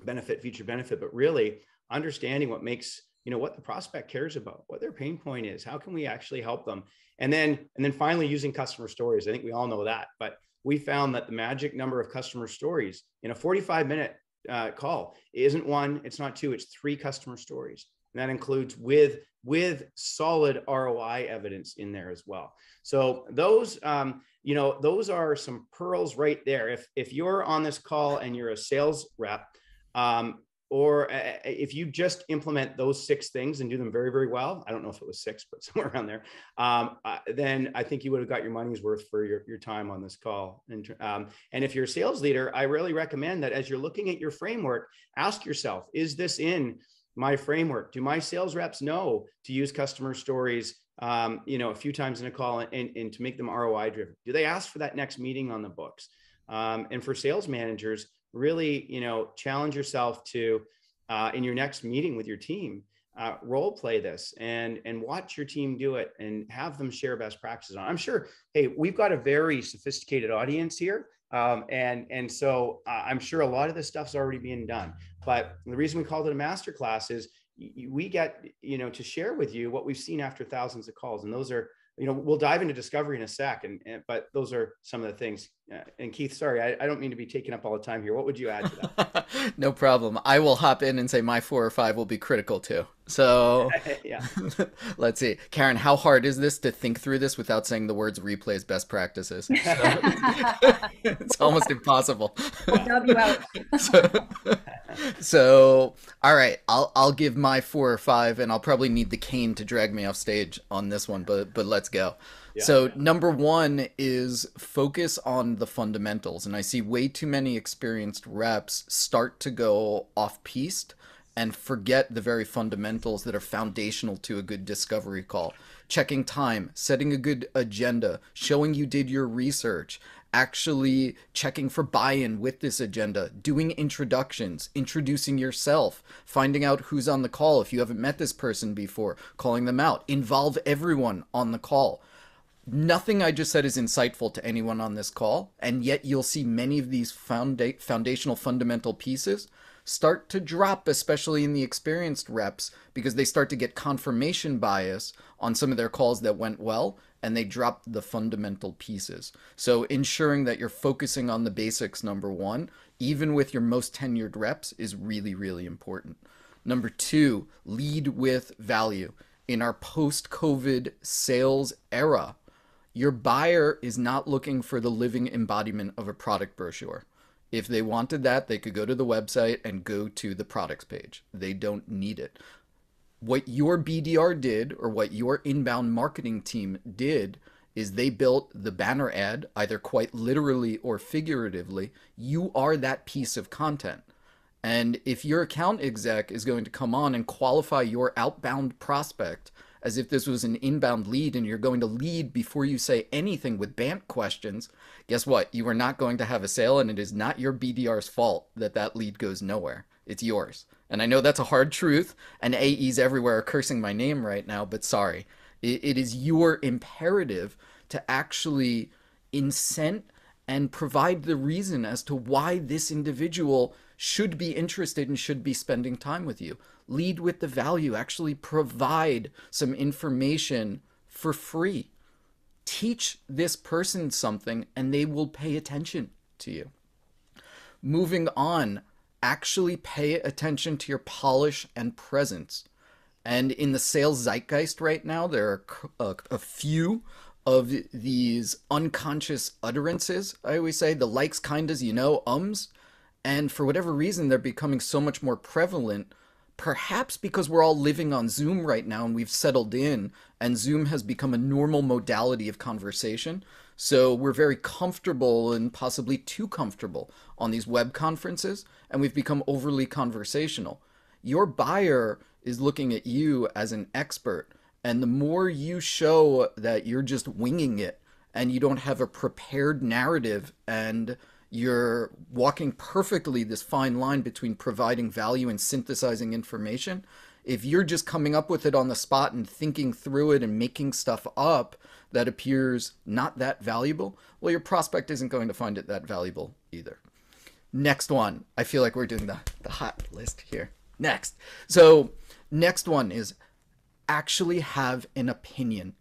benefit feature benefit but really understanding what makes you know what the prospect cares about what their pain point is how can we actually help them? And then and then finally using customer stories. I think we all know that but we found that the magic number of customer stories in a 45 minute uh, call isn't one it's not two it's three customer stories. And that includes with with solid ROI evidence in there as well. So those, um, you know, those are some pearls right there. If if you're on this call and you're a sales rep, um, or uh, if you just implement those six things and do them very very well i don't know if it was six but somewhere around there um, uh, then i think you would have got your money's worth for your, your time on this call and, um, and if you're a sales leader i really recommend that as you're looking at your framework ask yourself is this in my framework? Do my sales reps know to use customer stories, um, you know, a few times in a call and, and to make them ROI driven? Do they ask for that next meeting on the books? Um, and for sales managers, really, you know, challenge yourself to uh, in your next meeting with your team, uh, role play this and and watch your team do it and have them share best practices on. I'm sure. Hey, we've got a very sophisticated audience here, um, and and so uh, I'm sure a lot of this stuff's already being done. But the reason we called it a master class is we get you know to share with you what we've seen after thousands of calls, and those are you know we'll dive into discovery in a sec, and, and but those are some of the things. Uh, and Keith, sorry, I, I, don't mean to be taking up all the time here. What would you add to that? no problem. I will hop in and say my four or five will be critical too. So yeah, let's see, Karen, how hard is this to think through this without saying the words Replayz best practices? So, it's almost impossible. So, so, all right, I'll I'll give my four or five, and I'll probably need the cane to drag me off stage on this one, but but let's go. So number one is focus on the fundamentals, and I see way too many experienced reps start to go off piste and forget the very fundamentals that are foundational to a good discovery call. Checking time, setting a good agenda, showing you did your research, actually checking for buy in with this agenda, doing introductions, introducing yourself, finding out who's on the call if you haven't met this person before, calling them out, involve everyone on the call. Nothing I just said is insightful to anyone on this call, and yet you'll see many of these founda- foundational fundamental pieces start to drop, especially in the experienced reps, because they start to get confirmation bias on some of their calls that went well, and they drop the fundamental pieces. So ensuring that you're focusing on the basics, number one, even with your most tenured reps, is really, really important. Number two, lead with value. In our post COVID sales era, your buyer is not looking for the living embodiment of a product brochure. If they wanted that, they could go to the website and go to the products page. They don't need it. what your BDR did or what your inbound marketing team did is they built the banner ad either quite literally or figuratively. You are that piece of content. And if your account exec is going to come on and qualify your outbound prospect as if this was an inbound lead and you're going to lead before you say anything with BANT questions, guess what? You are not going to have a sale and it is not your BDR's fault that that lead goes nowhere. It's yours. And I know that's a hard truth, and AEs everywhere are cursing my name right now, but sorry. it, it is your imperative to actually incent and provide the reason as to why this individual should be interested and should be spending time with you. Lead with the value, actually provide some information for free. Teach this person something and they will pay attention to you. Moving on, actually pay attention to your polish and presence. And in the sales zeitgeist right now, there are a, a few of these unconscious utterances. I always say the likes, kindas, you know, ums and for whatever reason, they're becoming so much more prevalent. Perhaps because we're all living on Zoom right now and we've settled in, and Zoom has become a normal modality of conversation. So we're very comfortable and possibly too comfortable on these web conferences, and we've become overly conversational. Your buyer is looking at you as an expert, and the more you show that you're just winging it and you don't have a prepared narrative and you're walking perfectly this fine line between providing value and synthesizing information. If you're just coming up with it on the spot and thinking through it and making stuff up that appears not that valuable, well, your prospect isn't going to find it that valuable either. Next one. I feel like we're doing the, the hot list here. Next. So, next one is actually have an opinion.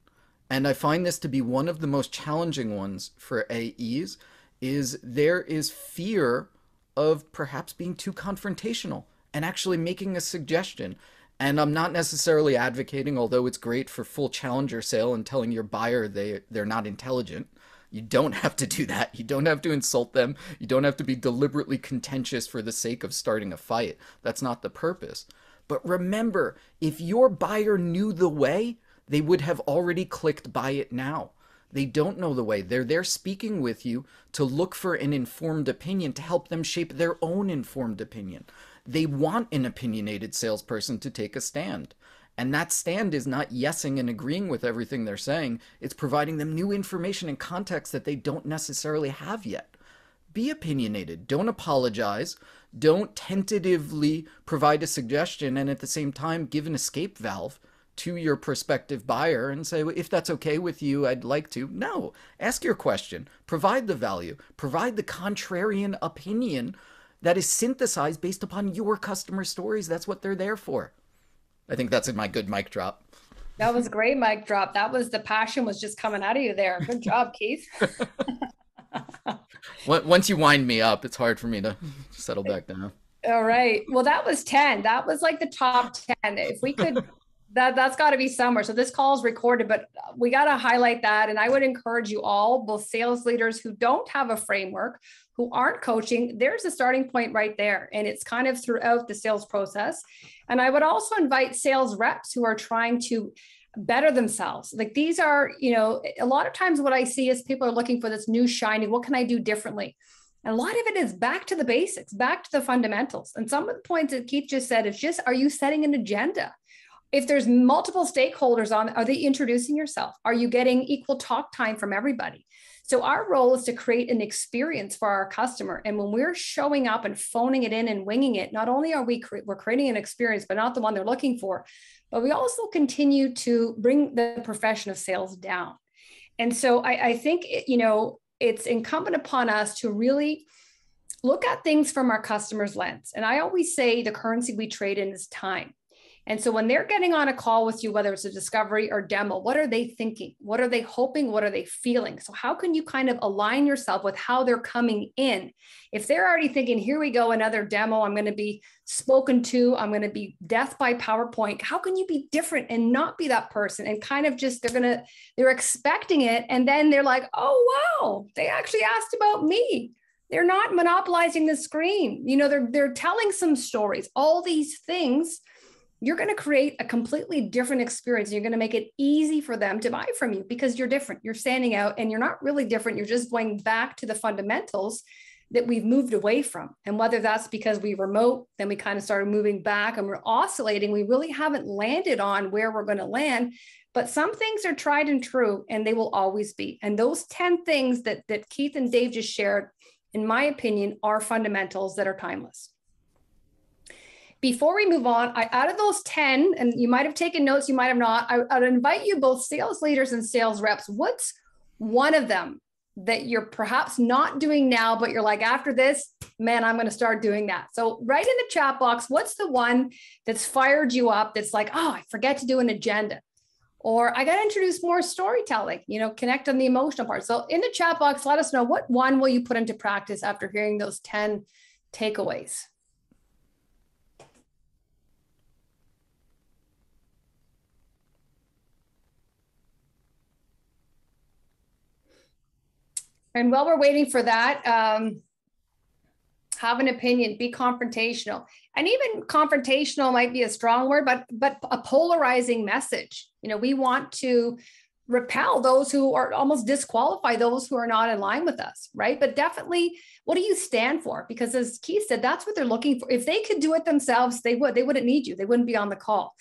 And I find this to be one of the most challenging ones for AEs is there is fear of perhaps being too confrontational and actually making a suggestion. And I'm not necessarily advocating, although it's great for full challenger sale and telling your buyer they they're not intelligent. You don't have to do that. You don't have to insult them. You don't have to be deliberately contentious for the sake of starting a fight. That's not the purpose. But remember, if your buyer knew the way, they would have already clicked buy it now. They don't know the way. They're there speaking with you to look for an informed opinion to help them shape their own informed opinion. They want an opinionated salesperson to take a stand. And that stand is not yesing and agreeing with everything they're saying, it's providing them new information and context that they don't necessarily have yet. Be opinionated. Don't apologize. Don't tentatively provide a suggestion and at the same time give an escape valve to your prospective buyer and say, well, if that's okay with you, I'd like to. No, ask your question, provide the value, provide the contrarian opinion that is synthesized based upon your customer stories. That's what they're there for. I think that's in my good mic drop. That was great mic drop. That was the passion was just coming out of you there. Good job, Keith. Once you wind me up, it's hard for me to settle back down. All right. Well, that was 10. That was like the top 10. If we could that that's got to be somewhere. So this call is recorded, but we got to highlight that. And I would encourage you all, both sales leaders who don't have a framework, who aren't coaching, there's a starting point right there. And it's kind of throughout the sales process. And I would also invite sales reps who are trying to better themselves. Like these are, you know, a lot of times what I see is people are looking for this new shiny, what can I do differently? And a lot of it is back to the basics, back to the fundamentals. And some of the points that Keith just said is just, are you setting an agenda? If there's multiple stakeholders on are they introducing yourself? Are you getting equal talk time from everybody? So our role is to create an experience for our customer. And when we're showing up and phoning it in and winging it not only are we cre- we're creating an experience but not the one they're looking for but we also continue to bring the profession of sales down. And so i, I think it, you know it's incumbent upon us to really look at things from our customers lens. And i always say the currency we trade in is time and so when they're getting on a call with you, whether it's a discovery or demo, what are they thinking? What are they hoping? What are they feeling? So how can you kind of align yourself with how they're coming in? If they're already thinking, here we go, another demo, I'm going to be spoken to, I'm going to be death by PowerPoint. How can you be different and not be that person? And kind of just, they're going to, they're expecting it. And then they're like, oh, wow, they actually asked about me they're not monopolizing the screen you know they're they're telling some stories all these things you're going to create a completely different experience. You're going to make it easy for them to buy from you because you're different. You're standing out and you're not really different. You're just going back to the fundamentals that we've moved away from. And whether that's because we remote, then we kind of started moving back and we're oscillating, we really haven't landed on where we're going to land. But some things are tried and true and they will always be. And those 10 things that, that Keith and Dave just shared, in my opinion, are fundamentals that are timeless. Before we move on, I, out of those 10, and you might have taken notes, you might have not, I, I'd invite you both sales leaders and sales reps. What's one of them that you're perhaps not doing now, but you're like, after this, man, I'm going to start doing that. So, write in the chat box, what's the one that's fired you up that's like, oh, I forget to do an agenda? Or I got to introduce more storytelling, you know, connect on the emotional part. So, in the chat box, let us know what one will you put into practice after hearing those 10 takeaways. And while we're waiting for that, um, have an opinion, be confrontational. And even confrontational might be a strong word, but but a polarizing message. You know, we want to repel those who are almost disqualify those who are not in line with us, right? But definitely, what do you stand for? Because as Keith said, that's what they're looking for. If they could do it themselves, they would. They wouldn't need you. They wouldn't be on the call.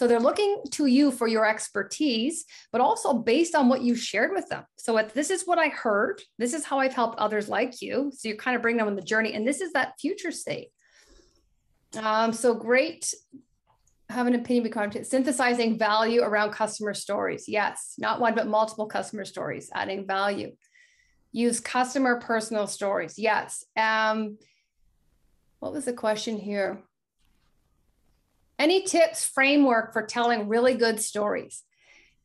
So they're looking to you for your expertise, but also based on what you shared with them. So what, this is what I heard. This is how I've helped others like you. So you kind of bring them on the journey, and this is that future state. Um, so great. Have an opinion become synthesizing value around customer stories. Yes, not one but multiple customer stories, adding value. Use customer personal stories. Yes. Um, what was the question here? Any tips, framework for telling really good stories?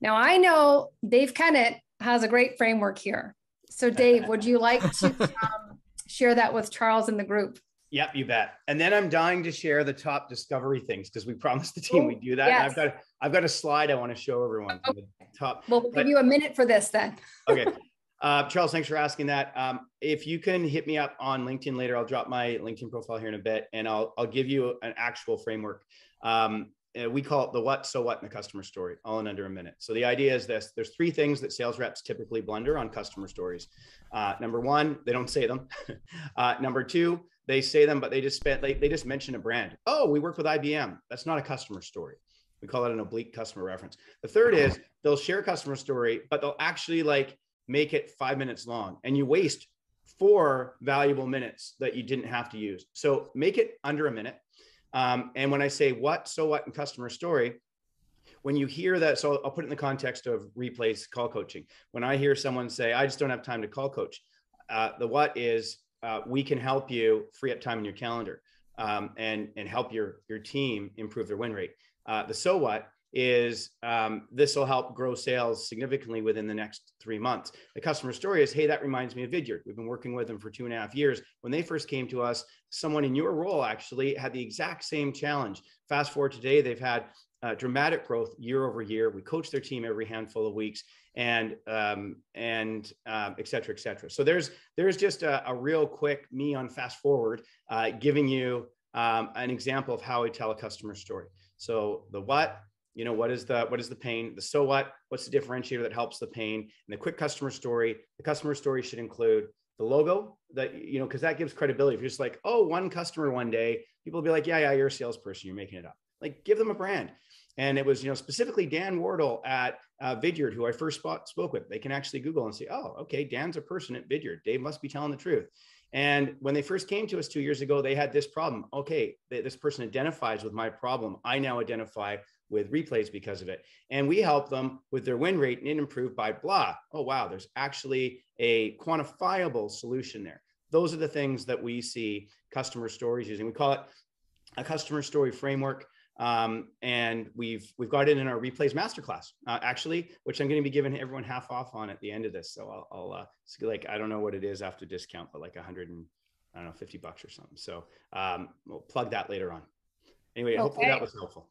Now, I know Dave Kennett has a great framework here. So, Dave, would you like to um, share that with Charles and the group? Yep, you bet. And then I'm dying to share the top discovery things because we promised the team we'd do that. Yes. I've got I've got a slide I want to show everyone from the top. Well, we'll but, give you a minute for this then. okay. Uh, Charles, thanks for asking that. Um, if you can hit me up on LinkedIn later, I'll drop my LinkedIn profile here in a bit, and I'll I'll give you an actual framework. Um, we call it the what, so what, in the customer story, all in under a minute. So the idea is this: there's three things that sales reps typically blunder on customer stories. Uh, number one, they don't say them. uh, number two, they say them, but they just spent they, they just mention a brand. Oh, we work with IBM. That's not a customer story. We call it an oblique customer reference. The third is they'll share customer story, but they'll actually like make it five minutes long, and you waste four valuable minutes that you didn't have to use. So make it under a minute um, and when I say what, so what in customer story, when you hear that, so I'll put it in the context of Replayz call coaching. When I hear someone say, I just don't have time to call coach, uh, the what is uh, we can help you free up time in your calendar um, and, and help your, your team improve their win rate. Uh, the so what is um, this will help grow sales significantly within the next three months. The customer story is, hey, that reminds me of Vidyard. We've been working with them for two and a half years. When they first came to us, someone in your role actually had the exact same challenge. Fast forward today, they've had uh, dramatic growth year over year. We coach their team every handful of weeks, and um, and um, et cetera, et cetera. So there's there's just a, a real quick me on fast forward, uh, giving you um, an example of how I tell a customer story. So the what, you know what is the what is the pain? The so what? What's the differentiator that helps the pain? And the quick customer story the customer story should include the logo that you know because that gives credibility. If you're just like oh one customer one day people will be like yeah yeah you're a salesperson you're making it up. Like give them a brand. And it was you know specifically dan wardle at uh, vidyard who i first spot, spoke with. They can actually google and say oh okay dan's a person at vidyard. Dave must be telling the truth. And when they first came to us two years ago they had this problem. Okay this person identifies with my problem. I now identify with Replayz because of it. And we help them with their win rate and it improved by blah. Oh, wow, there's actually a quantifiable solution there. Those are the things that we see customer stories using. We call it a customer story framework. Um, and we've we've got it in our Replayz masterclass uh, actually, which I'm going to be giving everyone half off on at the end of this. So I'll, I'll uh, like I don't know what it is after discount, but like a hundred and I don't know, 50 bucks or something. So um, we'll plug that later on. Anyway, okay. hopefully that was helpful.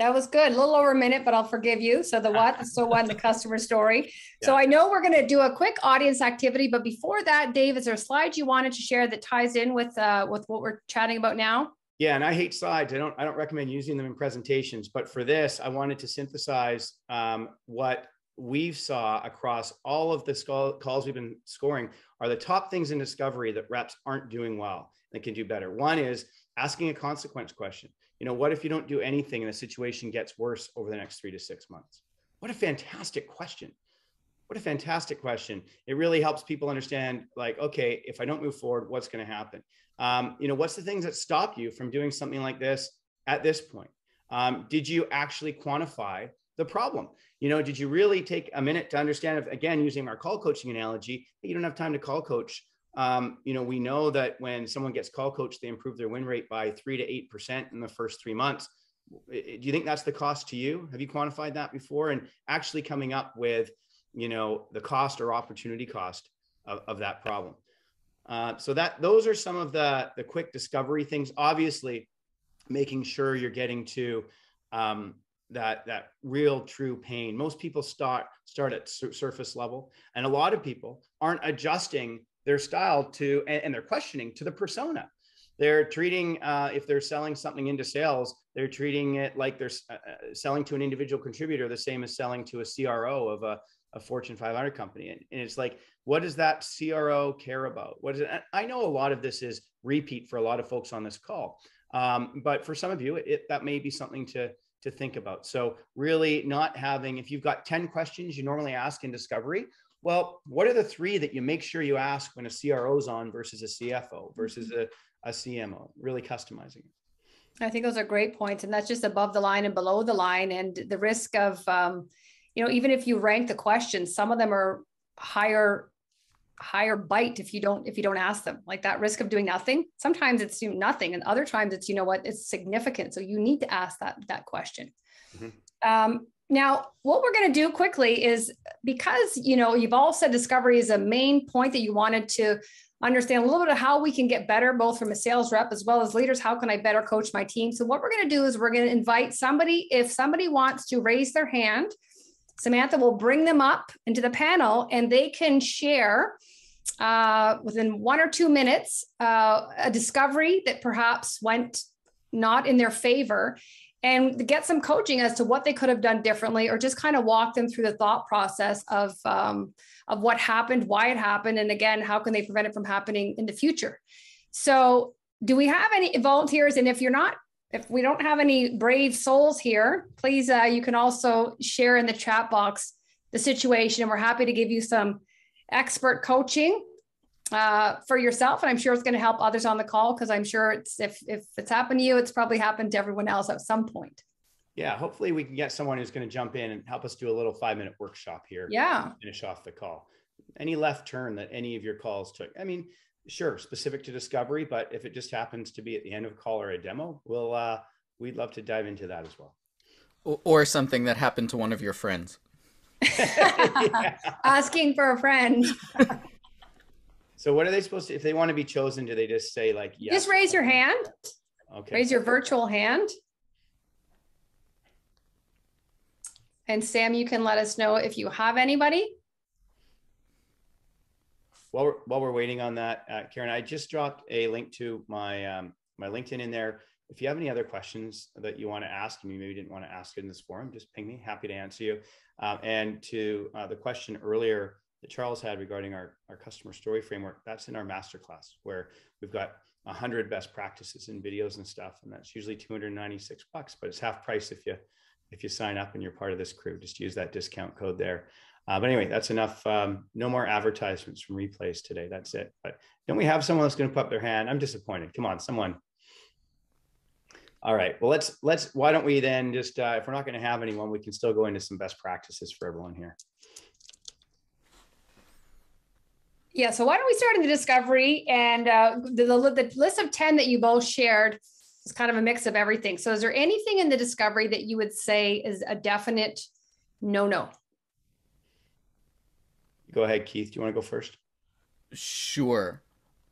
That was good. A little over a minute, but I'll forgive you. So the what, the so what, the customer story. Yeah. So I know we're going to do a quick audience activity, but before that, Dave, is there a slide you wanted to share that ties in with uh, with what we're chatting about now? Yeah, and I hate slides. I don't. I don't recommend using them in presentations. But for this, I wanted to synthesize um, what we've saw across all of the calls we've been scoring are the top things in discovery that reps aren't doing well and can do better. One is asking a consequence question. You know, what if you don't do anything and the situation gets worse over the next three to six months? What a fantastic question. What a fantastic question. It really helps people understand, like, okay, if I don't move forward, what's going to happen? Um, you know, what's the things that stop you from doing something like this at this point? Um, did you actually quantify the problem? You know, did you really take a minute to understand if, again, using our call coaching analogy, you don't have time to call coach. Um, you know, we know that when someone gets call coach, they improve their win rate by three to 8% in the first three months. Do you think that's the cost to you? Have you quantified that before? And actually coming up with, you know, the cost or opportunity cost of, of that problem. Uh, so that those are some of the the quick discovery things. Obviously, making sure you're getting to um, that that real true pain most people start start at sur- surface level and a lot of people aren't adjusting their style to and, and they're questioning to the persona. They're treating uh, if they're selling something into sales they're treating it like they're uh, uh selling to an individual contributor the same as selling to a cro of a, a fortune 500 company. And, and, it's like what does that cro care about? What is it i know a lot of this is repeat for a lot of folks on this call um, but for some of you it, that may be something to to think about. So really not having, if you've got 10 questions you normally ask in discovery, well, what are the three that you make sure you ask when a CRO is on versus a CFO versus mm-hmm. a, a CMO, really customizing it. I think those are great points. And that's just above the line and below the line. And the risk of, um, you know, even if you rank the questions, some of them are higher higher bite if you don't if you don't ask them like that risk of doing nothing sometimes it's nothing and other times it's you know what it's significant so you need to ask that that question mm-hmm. um, now what we're going to do quickly is because you know you've all said discovery is a main point that you wanted to understand a little bit of how we can get better both from a sales rep as well as leaders how can i better coach my team? So what we're going to do is we're going to invite somebody if somebody wants to raise their hand Samantha will bring them up into the panel and they can share uh, within one or two minutes uh, a discovery that perhaps went not in their favor and get some coaching as to what they could have done differently or just kind of walk them through the thought process of um, of what happened why it happened and again how can they prevent it from happening in the future? So do we have any volunteers? And if you're not if we don't have any brave souls here, please, uh, you can also share in the chat box the situation. And we're happy to give you some expert coaching uh, for yourself. And I'm sure it's going to help others on the call because I'm sure it's if, if it's happened to you, it's probably happened to everyone else at some point. Yeah, hopefully we can get someone who's going to jump in and help us do a little five minute workshop here. Yeah. Finish off the call. Any left turn that any of your calls took. I mean, sure specific to discovery but if it just happens to be at the end of a call or a demo we'll uh we'd love to dive into that as well or something that happened to one of your friends asking for a friend so what are they supposed to if they want to be chosen do they just say like yes just raise your hand okay raise your virtual hand and sam you can let us know if you have anybody while we're, while we're waiting on that, uh, Karen, I just dropped a link to my um, my LinkedIn in there. If you have any other questions that you want to ask me, maybe didn't want to ask in this forum, just ping me. Happy to answer you. Um, and to uh, the question earlier that Charles had regarding our, our customer story framework, that's in our masterclass where we've got 100 best practices and videos and stuff. And that's usually 296 bucks, but it's half price if you if you sign up and you're part of this crew. Just use that discount code there. Uh, but anyway, that's enough. Um, no more advertisements from Replayz today. That's it. But don't we have someone that's going to put up their hand? I'm disappointed. Come on, someone. All right. Well, let's let's. Why don't we then just uh, if we're not going to have anyone, we can still go into some best practices for everyone here. Yeah. So why don't we start in the discovery and uh, the, the, the list of ten that you both shared is kind of a mix of everything. So is there anything in the discovery that you would say is a definite no no? Go ahead, Keith. Do you want to go first? Sure.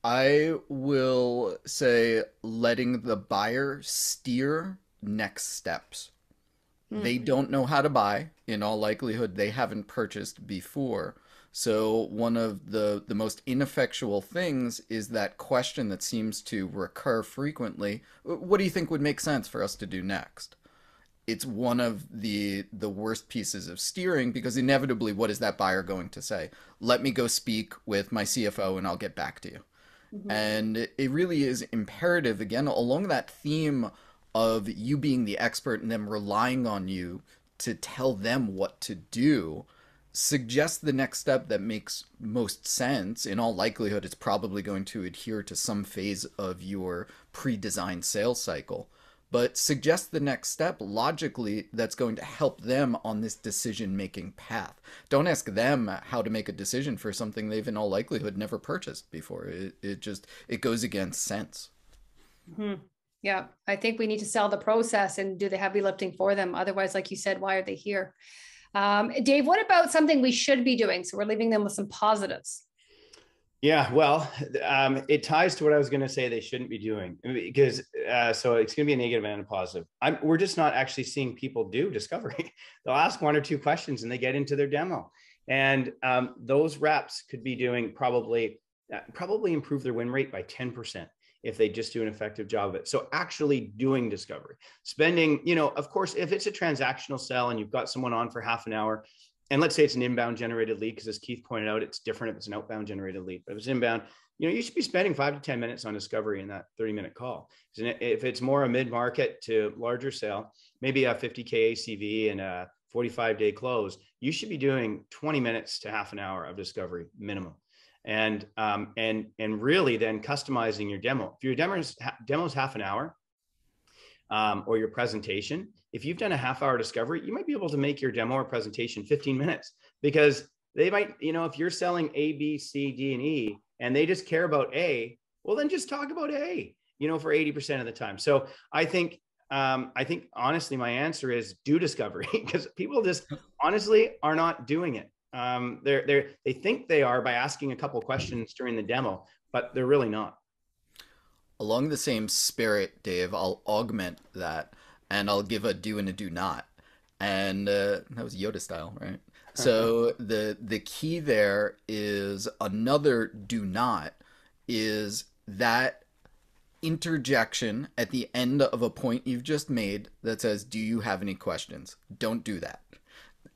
I will say letting the buyer steer next steps. Mm-hmm. They don't know how to buy. In all likelihood, they haven't purchased before. So one of the the most ineffectual things is that question that seems to recur frequently. What do you think would make sense for us to do next? It's one of the the worst pieces of steering because inevitably what is that buyer going to say? Let me go speak with my CFO and I'll get back to you. Mm-hmm. And it really is imperative again along that theme of you being the expert and them relying on you to tell them what to do suggest the next step that makes most sense. In all likelihood, it's probably going to adhere to some phase of your pre designed sales cycle. But suggest the next step logically that's going to help them on this decision making path. Don't ask them how to make a decision for something they've in all likelihood never purchased before. It, it just it goes against sense. Mm-hmm. Yeah, I think we need to sell the process and do the heavy lifting for them. Otherwise, like you said, why are they here? Um, Dave, what about something we should be doing? So we're leaving them with some positives. Yeah, well, um, it ties to what I was going to say they shouldn't be doing because uh, so it's going to be a negative and a positive. I'm, we're just not actually seeing people do discovery. They'll ask one or two questions and they get into their demo, and um, those reps could be doing probably uh, probably improve their win rate by ten percent if they just do an effective job of it. So actually doing discovery, spending, you know, of course, if it's a transactional sell and you've got someone on for half an hour, and let's say it's an inbound generated lead, because as Keith pointed out, it's different if it's an outbound generated lead. But if it's inbound, you know, you should be spending five to 10 minutes on discovery in that 30 minute call. If it's more a mid market to larger sale, maybe a 50K ACV and a 45 day close, you should be doing 20 minutes to half an hour of discovery minimum and um, and and really then customizing your demo. If your demos demos half an hour, um, or your presentation, if you've done a half hour discovery, you might be able to make your demo or presentation 15 minutes because they might, you know, if you're selling A, B, C, D, and E, and they just care about A, well, then just talk about A, you know, for 80% of the time. So I think um, I think honestly, my answer is do discovery because people just honestly are not doing it. Um, they're they they think they are by asking a couple questions during the demo, but they're really not. Along the same spirit, Dave, I'll augment that and I'll give a do and a do not. And uh, that was Yoda style, right? So the the key there is another do not is that interjection at the end of a point you've just made that says, "Do you have any questions?" Don't do that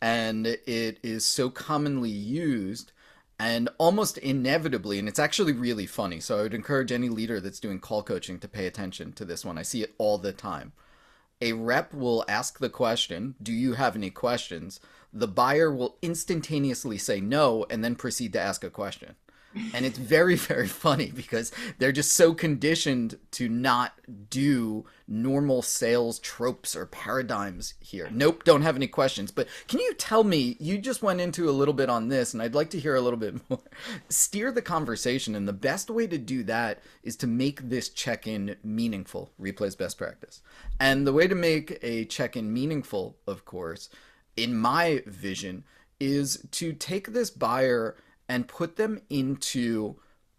and it is so commonly used and almost inevitably and it's actually really funny so i would encourage any leader that's doing call coaching to pay attention to this one. I see it all the time. A rep will ask the question do you have any questions? The buyer will instantaneously say no and then proceed to ask a question and it's very very funny because they're just so conditioned to not do normal sales tropes or paradigms here. Nope don't have any questions. But can you tell me you just went into a little bit on this and i'd like to hear a little bit more. Steer the conversation and the best way to do that is to make this check-in meaningful. Replayz best practice. And the way to make a check-in meaningful of course in my vision is to take this buyer and put them into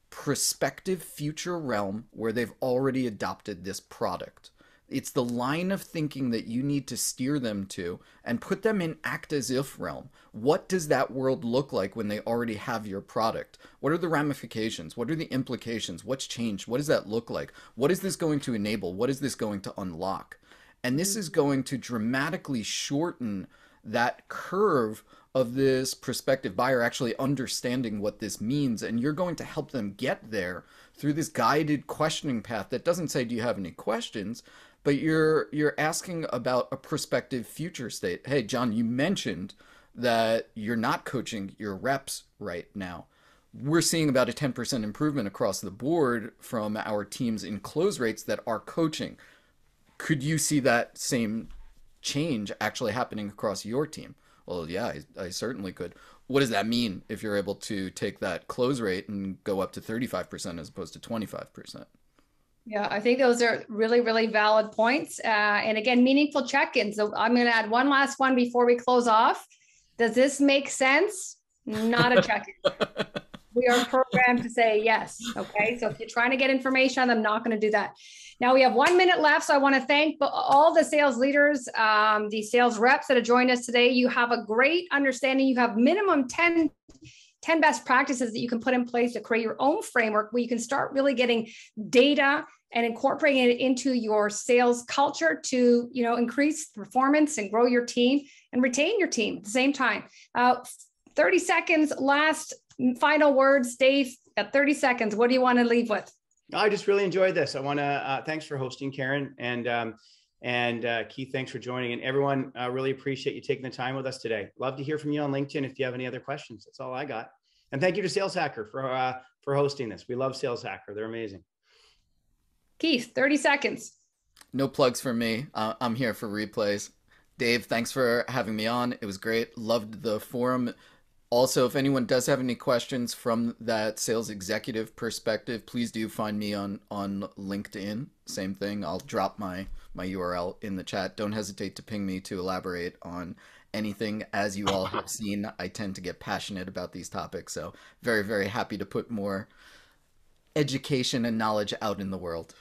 prospective future realm where they've already adopted this product. It's the line of thinking that you need to steer them to and put them in act as if realm. What does that world look like when they already have your product? What are the ramifications? What are the implications? What's changed? What does that look like? What is this going to enable? What is this going to unlock? And this is going to dramatically shorten that curve of this prospective buyer actually understanding what this means and you're going to help them get there through this guided questioning path that doesn't say do you have any questions? But you're you're asking about a prospective future state. Hey john you mentioned that you're not coaching your reps right now. We're seeing about a 10% improvement across the board from our teams in close rates that are coaching. Could you see that same change actually happening across your team well, yeah, I, I certainly could. What does that mean if you're able to take that close rate and go up to 35% as opposed to 25%? Yeah, I think those are really, really valid points. Uh, and again, meaningful check ins. So I'm going to add one last one before we close off. Does this make sense? Not a check in. we are programmed to say yes. Okay. So if you're trying to get information, I'm not going to do that. Now we have one minute left. So I want to thank all the sales leaders, um, the sales reps that have joined us today. You have a great understanding. You have minimum 10 10 best practices that you can put in place to create your own framework where you can start really getting data and incorporating it into your sales culture to you know increase performance and grow your team and retain your team at the same time uh, 30 seconds last final words dave Got 30 seconds what do you want to leave with i just really enjoyed this i want to uh, thanks for hosting karen and um, and uh, Keith, thanks for joining. And everyone, uh, really appreciate you taking the time with us today. Love to hear from you on LinkedIn if you have any other questions. That's all I got. And thank you to Sales Hacker for uh, for hosting this. We love Sales Hacker; they're amazing. Keith, thirty seconds. No plugs for me. Uh, I'm here for Replayz. Dave, thanks for having me on. It was great. Loved the forum. Also, if anyone does have any questions from that sales executive perspective, please do find me on on LinkedIn. Same thing. I'll drop my my URL in the chat. Don't hesitate to ping me to elaborate on anything. As you all have seen, I tend to get passionate about these topics. So, very, very happy to put more education and knowledge out in the world.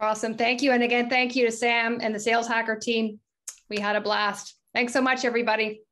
Awesome. Thank you. And again, thank you to Sam and the Sales Hacker team. We had a blast. Thanks so much, everybody.